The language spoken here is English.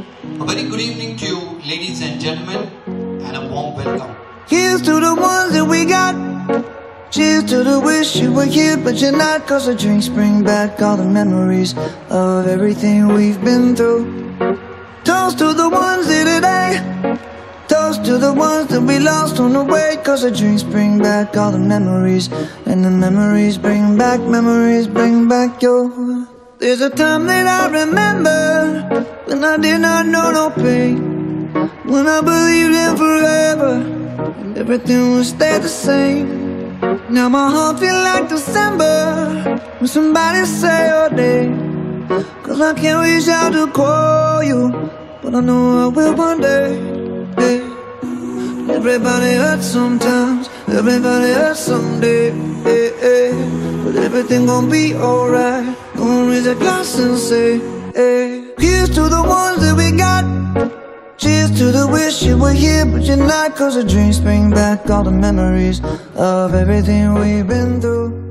A very good evening to you, ladies and gentlemen, and a warm welcome. Here's to the ones that we got. Cheers to the wish you were here, but you're not. Cause the drinks bring back all the memories of everything we've been through. Toast to the ones here today. Toast to the ones that we lost on the way. Cause the drinks bring back all the memories. And the memories bring back, memories bring back your. There's a time that I remember I did not know no pain. When I believed in forever and everything would stay the same. Now my heart feel like December when somebody say your name. Cause I can't reach out to call you, but I know I will one day. Hey. Everybody hurts sometimes, everybody hurts someday. Hey, hey. But everything gon' be alright. Gonna raise a glass and say, hey. To the ones that we got. Cheers to the wish you were here, but you're not. Cause the dreams bring back all the memories of everything we've been through.